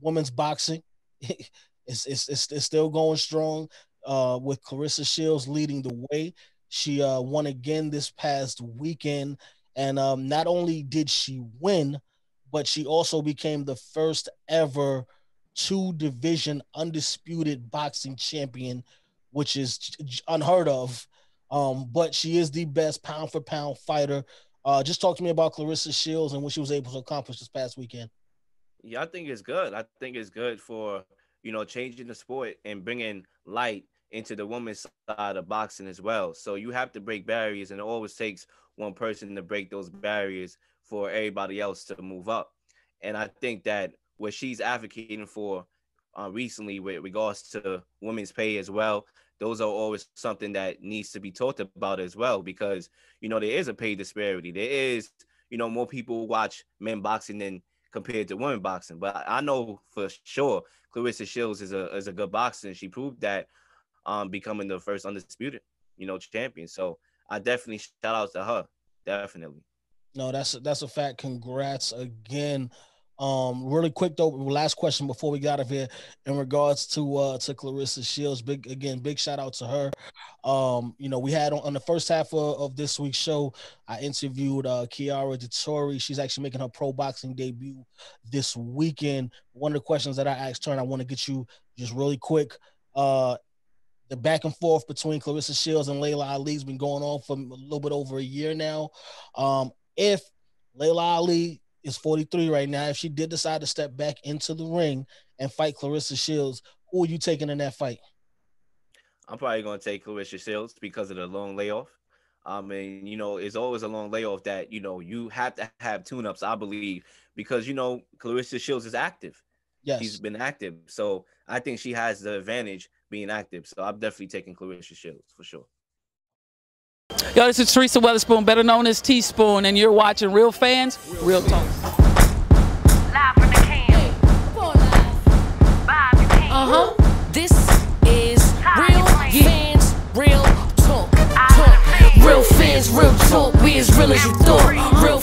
women's boxing. it's, it's, it's, it's still going strong uh, with Claressa Shields leading the way. She uh, won again this past weekend. And um, not only did she win, but she also became the first ever two division undisputed boxing champion, which is unheard of. Um, but she is the best pound for pound fighter. Uh, just talk to me about Claressa Shields and what she was able to accomplish this past weekend. Yeah, I think it's good. I think it's good for you know changing the sport and bringing light into the women's side of boxing as well. So you have to break barriers, and it always takes one person to break those barriers for everybody else to move up. And I think that what she's advocating for uh, recently with regards to women's pay as well, those are always something that needs to be talked about as well because you know there is a pay disparity. There is you know more people watch men boxing than compared to women boxing. But I know for sure Claressa Shields is a is a good boxer. And she proved that um becoming the first undisputed you know champion. So I definitely shout out to her. Definitely. No, that's that's a fact. Congrats again um, really quick though, last question before we got out of here in regards to uh to Claressa Shields. Big again, big shout out to her. Um, you know, we had on, on the first half of, of, this week's show, I interviewed uh Kiara Dottori. She's actually making her pro boxing debut this weekend. One of the questions that I asked her, and I want to get you just really quick. Uh the back and forth between Claressa Shields and Laila Ali's been going on for a little bit over a year now. Um, if Laila Ali is 43 right now. If she did decide to step back into the ring and fight Claressa Shields, who are you taking in that fight? I'm probably going to take Claressa Shields because of the long layoff. I mean, you know, it's always a long layoff that, you know, you have to have tune ups, I believe, because, you know, Claressa Shields is active. Yes. She's been active. So I think she has the advantage being active. So I'm definitely taking Claressa Shields for sure. Yo, this is Teresa Weatherspoon, better known as Teaspoon, and you're watching Real Fans, Real Talk. Uh-huh. This is Real Fans, Real Talk. Talk. Real fans, real talk. We as real as you thought.